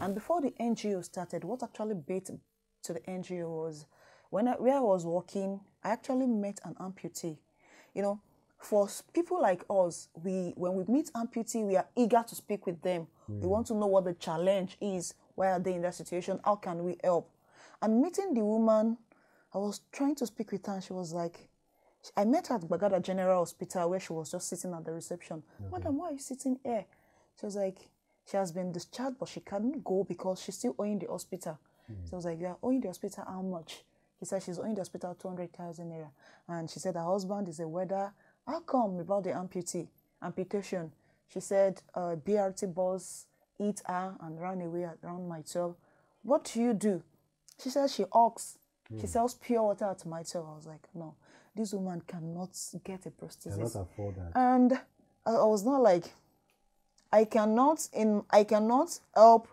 And before the NGO started, what actually bait to the NGO was when I, where I was working, I actually met an amputee. You know, for people like us, we when we meet amputee, we are eager to speak with them. We mm. want to know what the challenge is. Why are they in that situation? How can we help? And meeting the woman, I was trying to speak with her, and she was like, I met her at Gbagada General Hospital where she was just sitting at the reception. Madam, why are you sitting here? She was like, she has been discharged, but she can't go because she's still owing the hospital. So I was like, you are owing the hospital how much? He said she's owing the hospital 200,000 naira. And she said her husband is a welder. How come about the amputee, amputation? She said uh, BRT bus eat her and ran away around Mile 12. What do you do? She said she hawks. She sells pure water at Mile 12. I was like, no, this woman cannot get a prosthesis. Cannot afford that. And I, I was not like, I cannot in I cannot help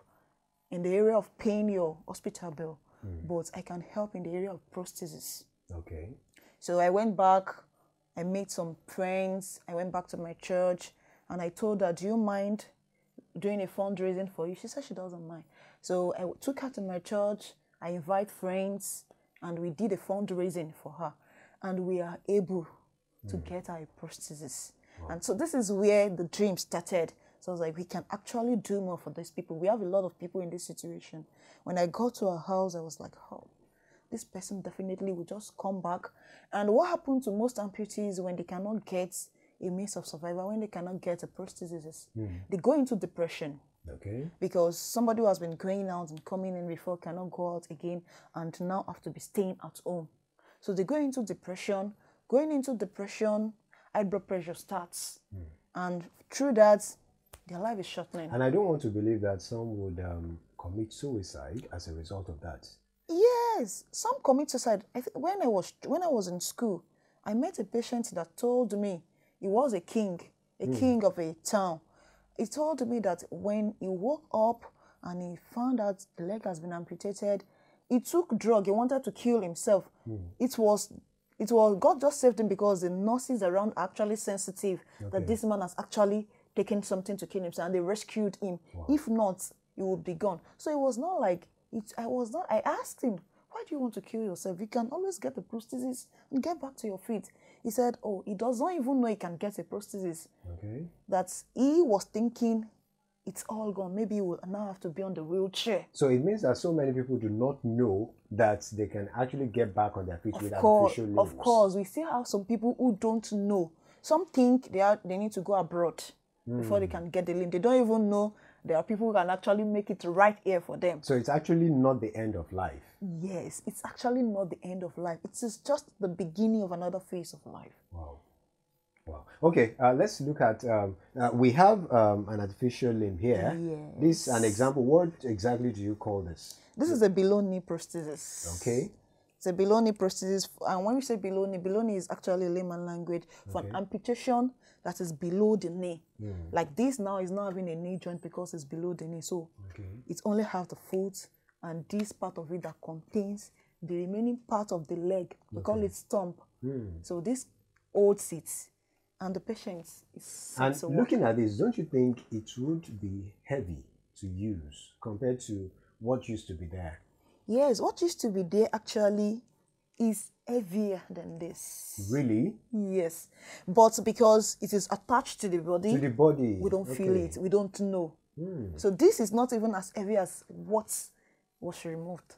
in the area of paying your hospital bill, mm. but I can help in the area of prosthesis. Okay. So I went back, I made some friends, I went back to my church, and I told her, Do you mind doing a fundraising for you? She said she doesn't mind. So I took her to my church, I invite friends, and we did a fundraising for her. And we are able to mm. get her a prosthesis. And so this is where the dream started. So I was like, we can actually do more for these people. We have a lot of people in this situation. When I got to her house, I was like, oh, this person definitely will just come back. And what happened to most amputees when they cannot get a means of survival, when they cannot get a prosthesis, is they go into depression Okay. because somebody who has been going out and coming in before cannot go out again and now have to be staying at home. So they go into depression. Going into depression, high blood pressure starts. Hmm. And through that, their life is shortening. And I don't want to believe that some would um, commit suicide as a result of that. Yes, some commit suicide. I th- when I was when I was in school, I met a patient that told me he was a king, a king of a town. He told me that when he woke up and he found out the leg has been amputated, he took drug. He wanted to kill himself. It was it was God just saved him because the nurses around are actually sensitive that this man has actually taken something to kill himself and they rescued him. If not, he would be gone. So it was not like it, I was not. I asked him, "Why do you want to kill yourself? You can always get a prosthesis and get back to your feet." He said, "Oh, he does not even know he can get a prosthesis. Okay. That he was thinking, it's all gone. Maybe he will now have to be on the wheelchair." So it means that so many people do not know that they can actually get back on their feet with Of course, artificial limbs. of course, we still have some people who don't know. Some think they are they need to go abroad before they can get the limb. They don't even know there are people who can actually make it right here for them. So it's actually not the end of life. Yes, it's actually not the end of life. It is just the beginning of another phase of life. Wow. Wow. Okay, uh, let's look at. Um, uh, we have um, an artificial limb here. This is an example. What exactly do you call this? This is a below knee prosthesis. Okay. It's a below knee prosthesis. And when we say below knee, below knee is actually a layman language for an amputation that is below the knee. Like this now is not having a knee joint because it's below the knee. So Okay. it only half the foot and this part of it that contains the remaining part of the leg. We call it stump. Hmm. So this holds it. And the patient is And walk. looking at this, don't you think it would be heavy to use compared to what used to be there? Yes, what used to be there actually is heavier than this. Really? Yes, but because it is attached to the body, To the body. we don't feel it. We don't know. So this is not even as heavy as what was removed.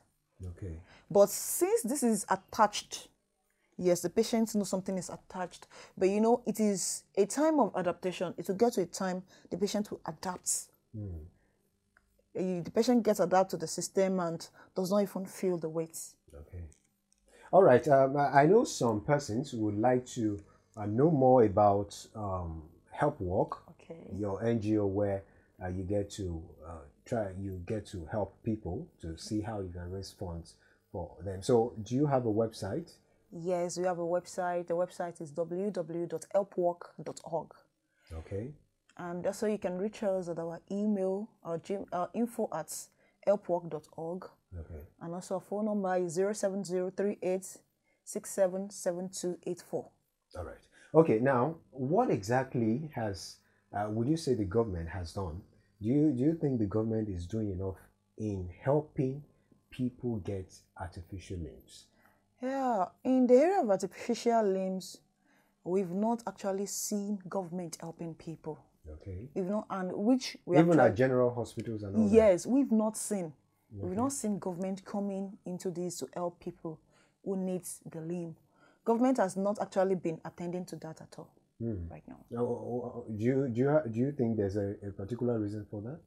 Okay. But since this is attached, yes, the patient knows something is attached. But you know, it is a time of adaptation. It will get to a time the patient will adapt. Eh, The patient gets adapted to the system and does not even feel the weight. Okay. All right. Um, I know some persons would like to uh, know more about um, Help Walk, Okay. your NGO where uh, you get to uh, try, you get to help people to see how you can respond for them. So, do you have a website? Yes, we have a website. The website is www.helpwalk.org. Okay. And also you can reach us at our email, our gym, uh, info at helpwalk.org. Okay. And also our phone number is 07038 677284. All right. Okay. Now, what exactly has uh, would you say the government has done? Do you do you think the government is doing enough in helping people get artificial limbs? Yeah, in the area of artificial limbs, we've not actually seen government helping people. Okay. We've not, and which we Even at general hospitals and all that? yes, we've not seen. We've not seen government coming into this to help people who needs the limb. Government has not actually been attending to that at all hmm. right now. Oh, Do you, do you, do you think there's a, a particular reason for that?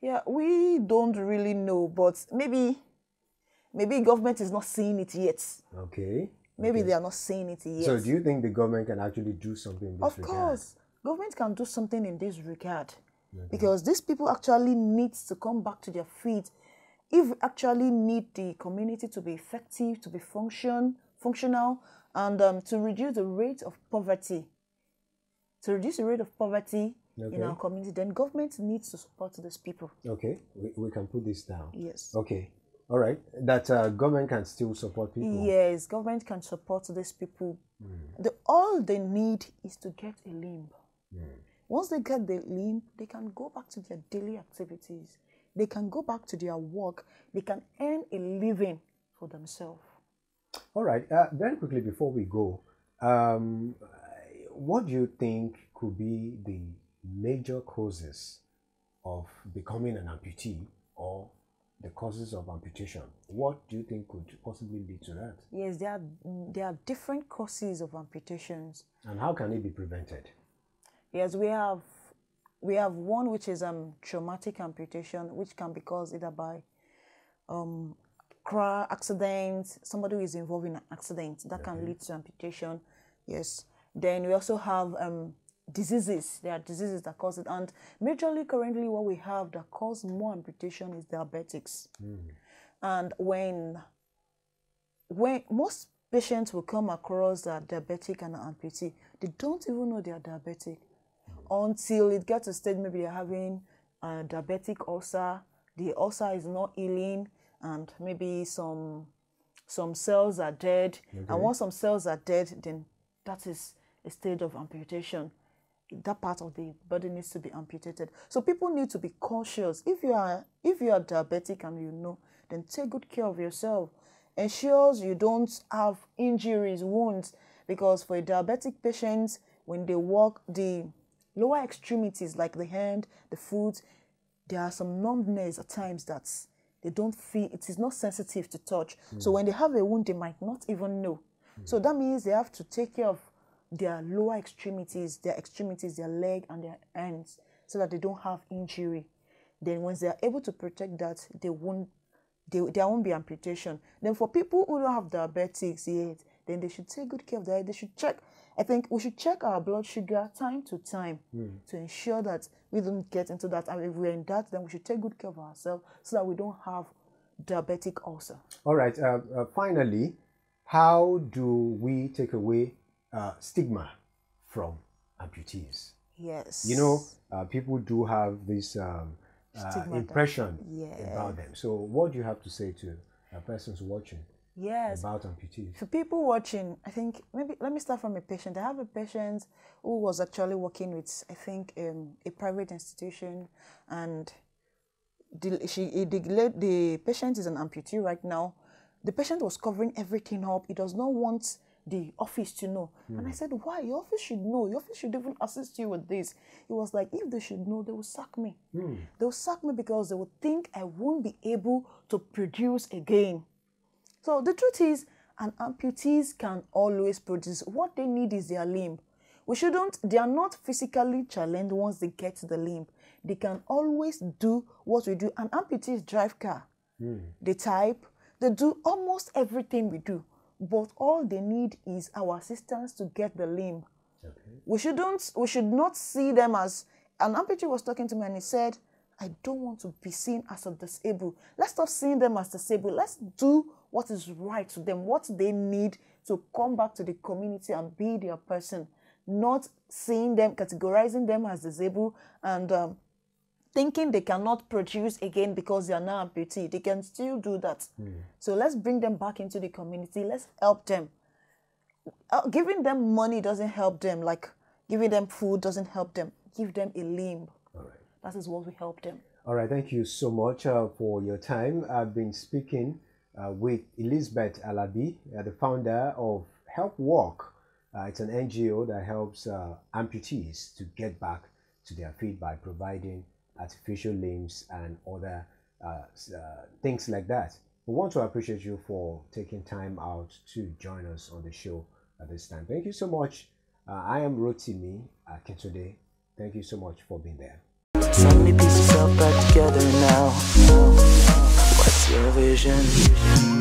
Yeah, we don't really know, but maybe, maybe government is not seeing it yet. Okay. Maybe they are not seeing it yet. So do you think the government can actually do something in this Of regard? course, government can do something in this regard because these people actually need to come back to their feet. If we actually need the community to be effective, to be function functional, and um, to reduce the rate of poverty, to reduce the rate of poverty in our community, then government needs to support these people. Okay, we, we can put this down. Yes. Okay, all right. That uh, government can still support people. Yes, government can support these people. The, all they need is to get a limb. Once they get the limb, they can go back to their daily activities. They can go back to their work. They can earn a living for themselves. All right. Uh, very quickly before we go, um, what do you think could be the major causes of becoming an amputee or the causes of amputation? What do you think could possibly lead to that? Yes, there are there are different causes of amputations. And how can it be prevented? Yes, we have we have one which is um traumatic amputation, which can be caused either by um car accident, somebody who is involved in an accident that can lead to amputation. Yes. Then we also have um diseases. There are diseases that cause it, and majorly currently what we have that cause more amputation is diabetics. And when when most patients will come across that diabetic and an amputee, they don't even know they are diabetic until it gets to a stage maybe they're having a diabetic ulcer, the ulcer is not healing, and maybe some some cells are dead. And once some cells are dead, then that is a stage of amputation. That part of the body needs to be amputated. So people need to be cautious. If you are if you are diabetic and you know, then take good care of yourself. Ensures you don't have injuries, wounds, because for a diabetic patient, when they walk, the lower extremities like the hand, the foot, there are some numbness at times that they don't feel it is not sensitive to touch. So hmm. when they have a wound, they might not even know. Hmm. So that means they have to take care of their lower extremities, their extremities, their leg and their hands, so that they don't have injury. Then once they are able to protect that, they won't they, there won't be amputation. Then for people who don't have diabetics yet, then they should take good care of that. They should check. I think we should check our blood sugar time to time to ensure that we don't get into that. And if we're in that, then we should take good care of ourselves so that we don't have diabetic ulcer. All right. Uh, uh, finally, how do we take away uh, stigma from amputees? Yes. You know, uh, people do have this um, uh, impression Yeah. about them. So, what do you have to say to persons watching Yes. about amputees? For people watching, I think maybe let me start from a patient. I have a patient who was actually working with, I think, um, a private institution, and the, she eh, the, the patient is an amputee right now. The patient was covering everything up. He does not want the office to know. And I hmm. said, Why? Your office should know. Your office should even assist you with this. He was like, If they should know, they will sack me. Hmm. They will sack me because they will think I won't be able to produce again. So the truth is, an amputees can always produce. What they need is their limb. We shouldn't, they are not physically challenged once they get the limb. They can always do what we do. And amputees drive car. Hmm. They type. They do almost everything we do. But all they need is our assistance to get the limb. We shouldn't we should not see them as an amputee was talking to me and he said, I don't want to be seen as a disabled. Let's stop seeing them as disabled. Let's do what is right to them, what they need to come back to the community and be their person, not seeing them, categorizing them as disabled and um, thinking they cannot produce again because they are now amputee. They can still do that. So let's bring them back into the community. Let's help them uh, giving them money doesn't help them. Like giving them food doesn't help them. Give them a limb. All right. That is what we help them. All right, thank you so much uh, for your time. I've been speaking uh, with Elizabeth Alabi, uh, the founder of Help Walk. Uh, it's an NGO that helps uh, amputees to get back to their feet by providing artificial limbs and other uh, things like that. We want to appreciate you for taking time out to join us on the show at this time. Thank you so much. I am Rotimi Akintunde. Thank you so much for being there. Pieces back together now. Your vision?